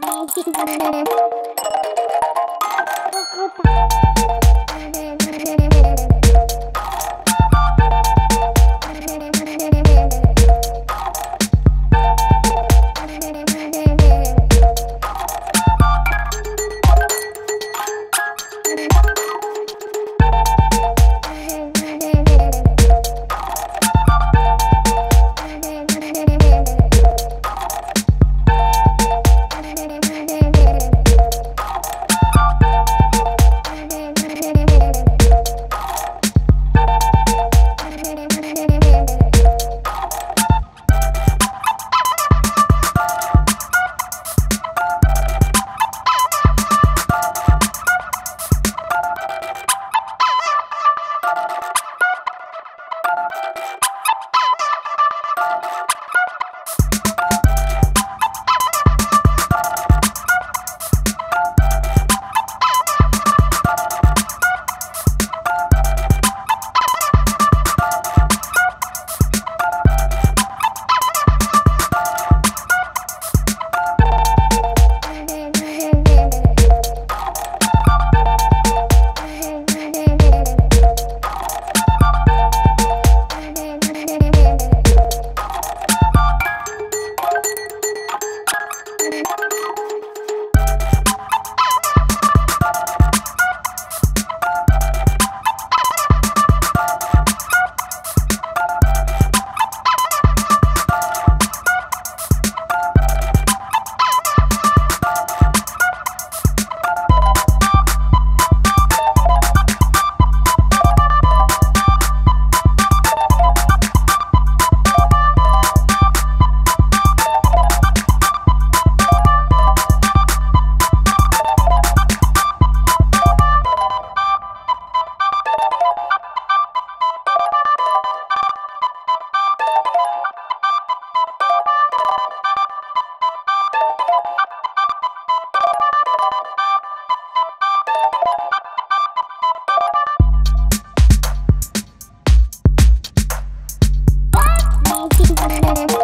呵呵哒。Thank you.